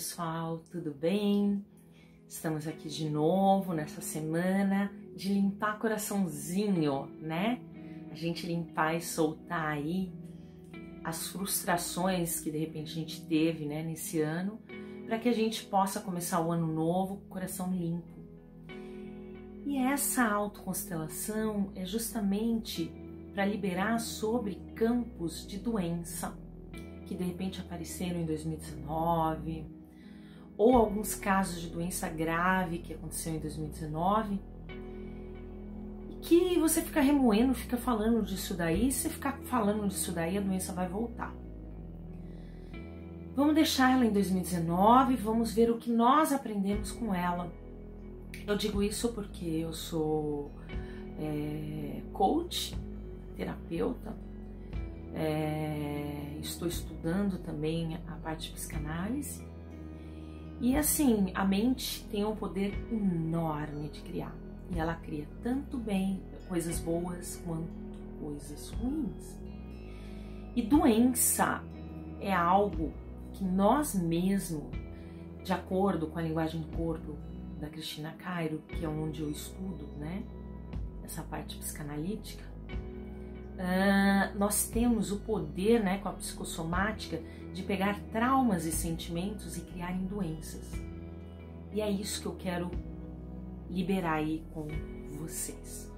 pessoal, tudo bem? Estamos aqui de novo nessa semana de limpar coraçãozinho, né? A gente limpar e soltar aí as frustrações que de repente a gente teve, né, nesse ano, para que a gente possa começar o ano novo com o coração limpo. E essa autoconstelação é justamente para liberar sobre campos de doença que de repente apareceram em 2019, ou alguns casos de doença grave que aconteceu em 2019, que você fica remoendo, fica falando disso daí, se ficar falando disso daí, a doença vai voltar. Vamos deixar ela em 2019, vamos ver o que nós aprendemos com ela. Eu digo isso porque eu sou é, coach, terapeuta, é, estou estudando também a parte de psicanálise. E assim, a mente tem um poder enorme de criar. E ela cria tanto bem coisas boas quanto coisas ruins. E doença é algo que nós mesmos, de acordo com a linguagem do corpo da Cristina Cairo, que é onde eu estudo, né, essa parte psicanalítica, uh, nós temos o poder, né, com a psicossomática, de pegar traumas e sentimentos e criarem doenças. E é isso que eu quero liberar aí com vocês.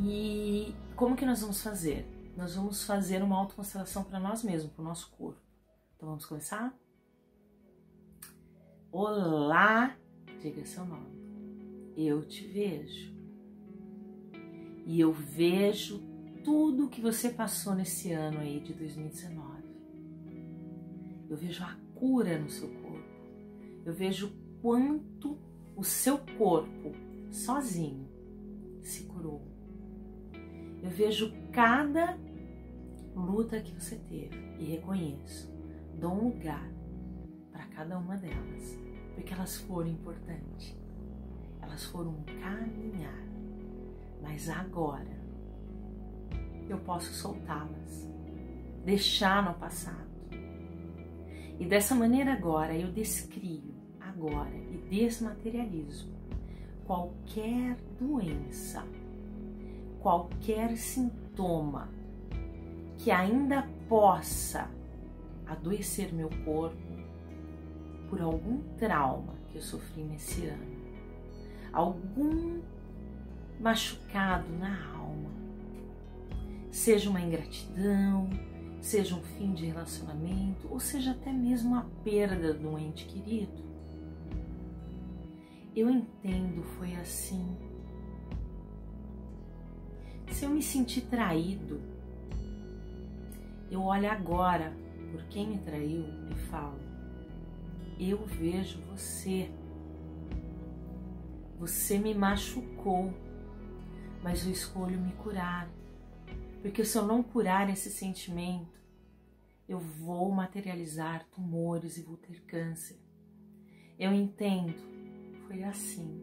E como que nós vamos fazer? Nós vamos fazer uma autoconstelação para nós mesmos, para o nosso corpo. Então vamos começar? Olá, diga seu nome. Eu te vejo. E eu vejo tudo que você passou nesse ano aí de 2019. Eu vejo a cura no seu corpo. Eu vejo quanto o seu corpo sozinho se curou. Eu vejo cada luta que você teve e reconheço. Dou um lugar para cada uma delas, porque elas foram importantes. Elas foram um caminhar. Mas agora eu posso soltá-las, deixar no passado. E dessa maneira agora eu descrio agora e desmaterializo qualquer doença, qualquer sintoma que ainda possa adoecer meu corpo por algum trauma que eu sofri nesse ano, algum machucado na alma, seja uma ingratidão, seja um fim de relacionamento, ou seja até mesmo a perda de um ente querido. Eu entendo, foi assim. Se eu me sentir traído, eu olho agora por quem me traiu e falo: Eu vejo você. Você me machucou, mas eu escolho me curar. Porque se eu não curar esse sentimento, eu vou materializar tumores e vou ter câncer. Eu entendo, foi assim.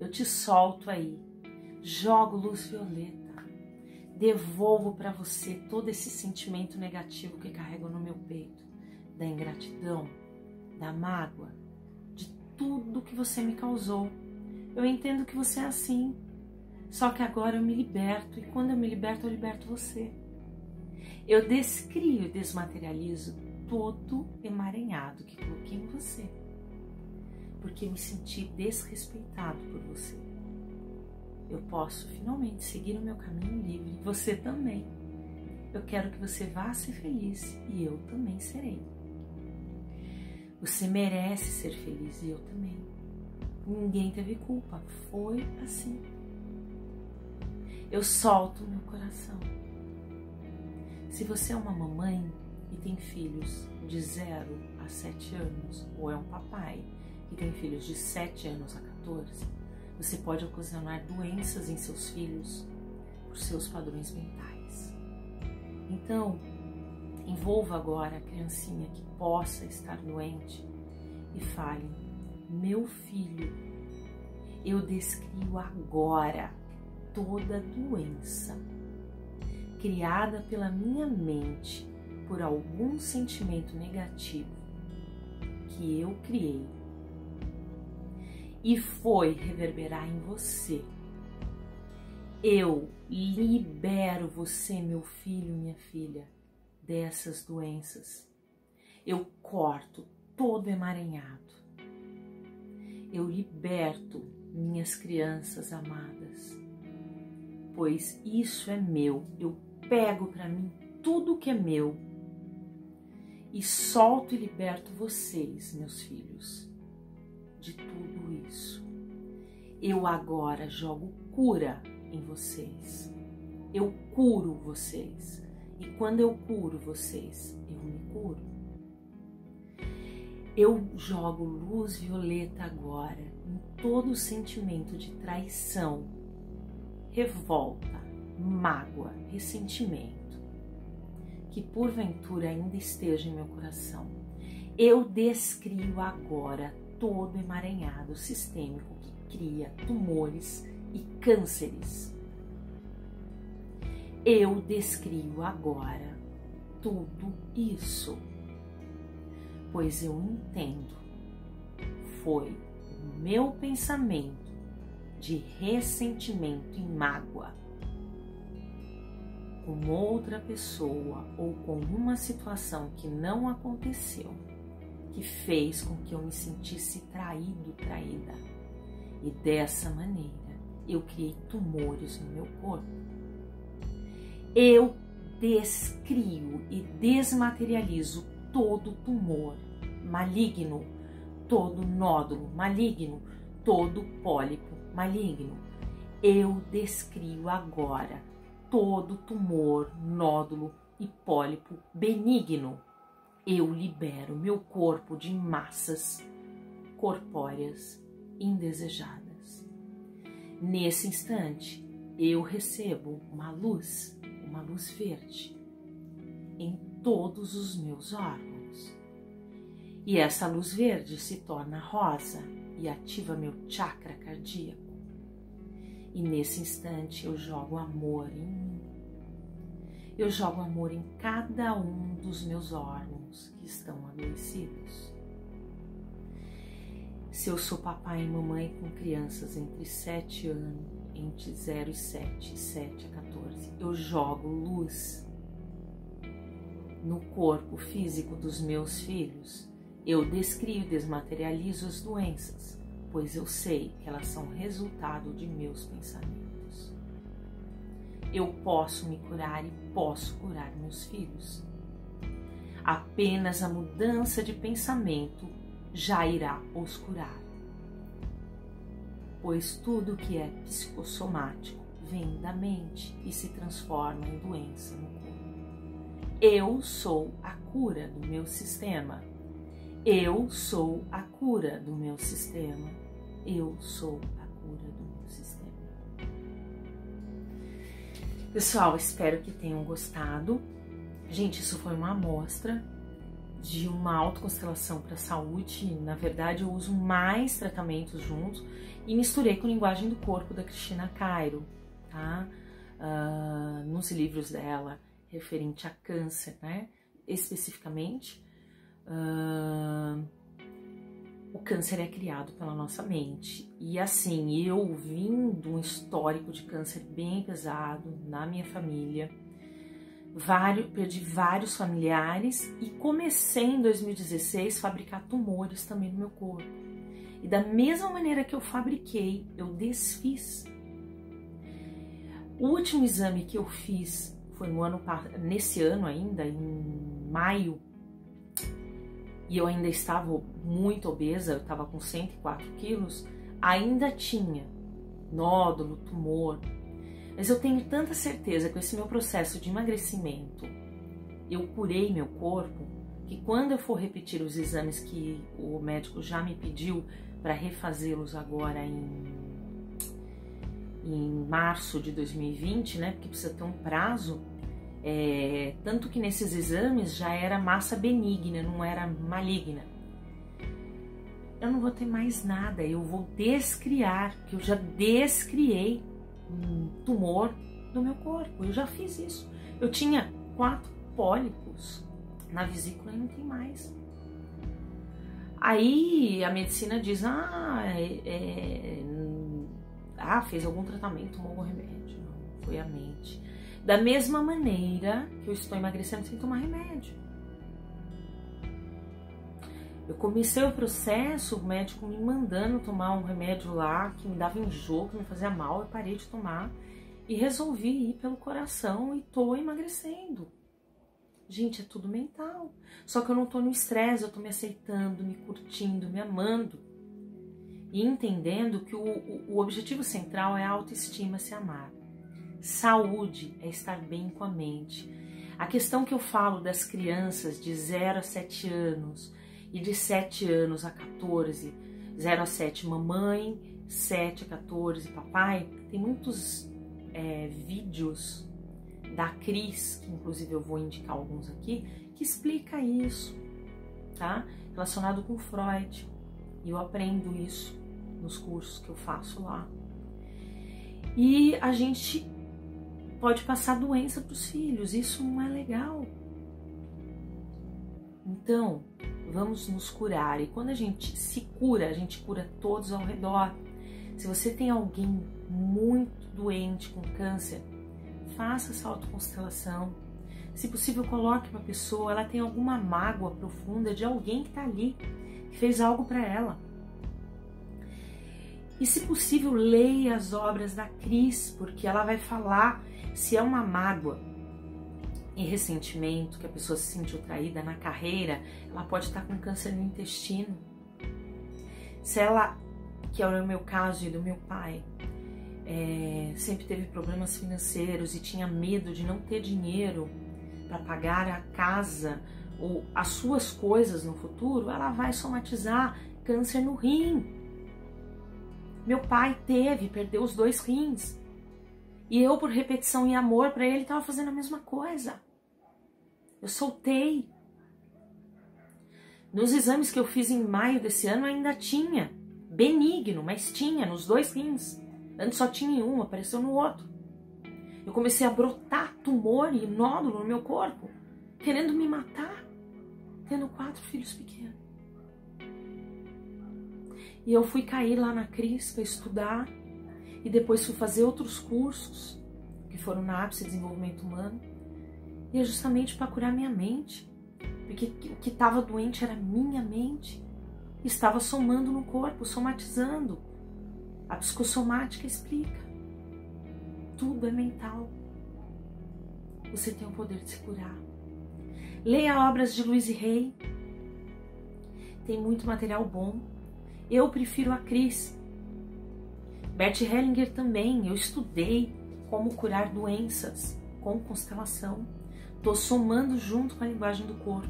Eu te solto aí, jogo luz violeta, devolvo para você todo esse sentimento negativo que carrego no meu peito, da ingratidão, da mágoa, de tudo que você me causou. Eu entendo que você é assim, só que agora eu me liberto e quando eu me liberto, eu liberto você. Eu descrio e desmaterializo todo emaranhado que coloquei em você, porque me senti desrespeitado por você. Eu posso finalmente seguir o meu caminho livre, você também. Eu quero que você vá ser feliz e eu também serei. Você merece ser feliz e eu também. Ninguém teve culpa, foi assim eu solto o meu coração. Se você é uma mamãe e tem filhos de 0 a 7 anos, ou é um papai que tem filhos de 7 anos a 14, você pode ocasionar doenças em seus filhos por seus padrões mentais. Então, envolva agora a criancinha que possa estar doente e fale: Meu filho, eu descrio agora toda doença criada pela minha mente por algum sentimento negativo que eu criei e foi reverberar em você. Eu libero você, meu filho, minha filha, dessas doenças. Eu corto todo emaranhado. Eu liberto minhas crianças amadas, pois isso é meu. Eu pego para mim tudo que é meu e solto e liberto vocês, meus filhos, de tudo isso. Eu agora jogo cura em vocês. Eu curo vocês. E quando eu curo vocês, eu me curo. Eu jogo luz violeta agora em todo o sentimento de traição, revolta, mágoa, ressentimento que porventura ainda esteja em meu coração. Eu descrio agora todo emaranhado sistêmico que cria tumores e cânceres. Eu descrio agora tudo isso, pois eu entendo, foi o meu pensamento de ressentimento e mágoa com outra pessoa ou com uma situação que não aconteceu, que fez com que eu me sentisse traído, traída. E dessa maneira eu criei tumores no meu corpo. Eu descrio e desmaterializo todo tumor maligno, todo nódulo maligno, todo pólipo maligno. Eu descrio agora todo tumor, nódulo e pólipo benigno. Eu libero meu corpo de massas corpóreas indesejadas. Nesse instante, eu recebo uma luz, uma luz verde, em todos os meus órgãos. E essa luz verde se torna rosa e ativa meu chakra cardíaco e nesse instante eu jogo amor em mim. Eu jogo amor em cada um dos meus órgãos que estão adoecidos. Se eu sou papai e mamãe com crianças entre 7 anos, entre 0 e 7, 7 a 14, eu jogo luz no corpo físico dos meus filhos. Eu descrio e desmaterializo as doenças pois eu sei que elas são resultado de meus pensamentos. Eu posso me curar e posso curar meus filhos. Apenas a mudança de pensamento já irá os curar. Pois tudo que é psicossomático vem da mente e se transforma em doença no corpo. Eu sou a cura do meu sistema eu sou a cura do meu sistema. Eu sou a cura do meu sistema. Pessoal, espero que tenham gostado. Gente, isso foi uma amostra de uma autoconstelação para saúde. Na verdade, eu uso mais tratamentos juntos e misturei com linguagem do corpo da Cristina Cairo, tá? Uh, nos livros dela referente a câncer, né? Especificamente Uh, câncer é criado pela nossa mente. E assim, eu vim de um histórico de câncer bem pesado na minha família. Perdi vários familiares e comecei em 2016 a fabricar tumores também no meu corpo. E da mesma maneira que eu fabriquei, eu desfiz. O último exame que eu fiz foi no ano nesse ano ainda, em maio e eu ainda estava muito obesa, eu estava com 104 quilos, ainda tinha nódulo, tumor. Mas eu tenho tanta certeza que esse meu processo de emagrecimento, eu curei meu corpo, que quando eu for repetir os exames que o médico já me pediu para refazê-los agora em, em março de 2020, né? Porque precisa ter um prazo é, tanto que nesses exames já era massa benigna, não era maligna. Eu não vou ter mais nada, eu vou descriar, que eu já descriei um tumor no meu corpo, eu já fiz isso. Eu tinha quatro pólipos na vesícula e não tem mais. Aí a medicina diz, ah, é, é, ah, fez algum tratamento, tomou algum remédio. Não, foi a mente. Da mesma maneira que eu estou emagrecendo sem tomar remédio. Eu comecei o processo, o médico me mandando tomar um remédio lá que me dava enjoo, que me fazia mal, eu parei de tomar e resolvi ir pelo coração e tô emagrecendo. Gente, é tudo mental. Só que eu não tô no estresse, eu tô me aceitando, me curtindo, me amando. E entendendo que o, o, o objetivo central é a autoestima, se amar. Saúde é estar bem com a mente. A questão que eu falo das crianças de 0 a 7 anos e de 7 anos a 14, 0 a 7 mamãe, 7 a 14 papai, tem muitos é, vídeos da Cris, que inclusive eu vou indicar alguns aqui, que explica isso, tá? Relacionado com Freud. E eu aprendo isso nos cursos que eu faço lá. E a gente pode passar doença para os filhos, isso não é legal. Então, vamos nos curar. E quando a gente se cura, a gente cura todos ao redor. Se você tem alguém muito doente com câncer, faça essa autoconstelação. Se possível, coloque para a pessoa, ela tem alguma mágoa profunda de alguém que está ali, que fez algo para ela. E se possível, leia as obras da Cris, porque ela vai falar se é uma mágoa e ressentimento, que a pessoa se sentiu traída na carreira, ela pode estar com câncer no intestino. Se ela, que é o meu caso e do meu pai, é, sempre teve problemas financeiros e tinha medo de não ter dinheiro para pagar a casa ou as suas coisas no futuro, ela vai somatizar câncer no rim. Meu pai teve, perdeu os dois rins. E eu, por repetição e amor para ele, estava fazendo a mesma coisa. Eu soltei. Nos exames que eu fiz em maio desse ano ainda tinha. Benigno, mas tinha nos dois rins. Antes só tinha um, apareceu no outro. Eu comecei a brotar tumor e nódulo no meu corpo, querendo me matar, tendo quatro filhos pequenos. E eu fui cair lá na Cris para estudar e depois fui fazer outros cursos que foram na ápice de desenvolvimento humano. E é justamente para curar minha mente, porque o que estava doente era minha mente, estava somando no corpo, somatizando. A psicossomática explica. Tudo é mental. Você tem o poder de se curar. Leia obras de Luiz Rey. Tem muito material bom. Eu prefiro a Cris. Bert Hellinger também. Eu estudei como curar doenças com constelação. Estou somando junto com a linguagem do corpo,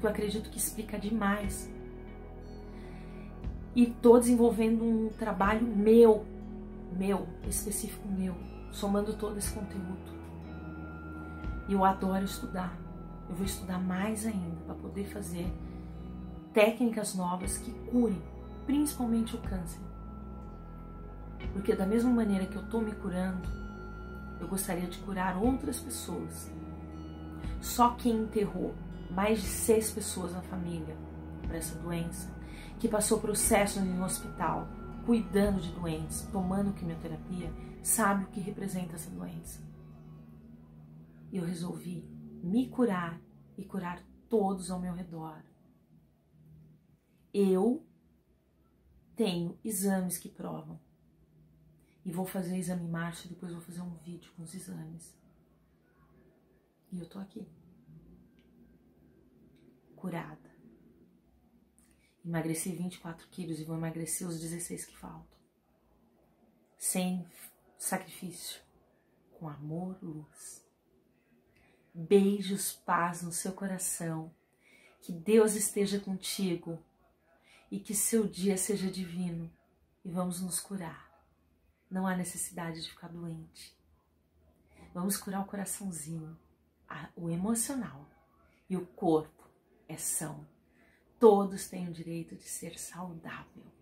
que eu acredito que explica demais e tô desenvolvendo um trabalho meu, meu, específico meu, somando todo esse conteúdo. E eu adoro estudar. Eu vou estudar mais ainda para poder fazer técnicas novas que curem, principalmente o câncer. Porque da mesma maneira que eu tô me curando, eu gostaria de curar outras pessoas. Só quem enterrou mais de seis pessoas na família para essa doença que passou processo em um hospital, cuidando de doentes, tomando quimioterapia, sabe o que representa essa doença. E eu resolvi me curar e curar todos ao meu redor. Eu tenho exames que provam. E vou fazer exame em março e depois vou fazer um vídeo com os exames. E eu tô aqui. Curada. Emagreci 24 quilos e vou emagrecer os 16 que faltam. Sem sacrifício, com amor, luz. Beijos, paz no seu coração. Que Deus esteja contigo e que seu dia seja divino e vamos nos curar. Não há necessidade de ficar doente. Vamos curar o coraçãozinho, o emocional e o corpo é são. Todos têm o direito de ser saudável.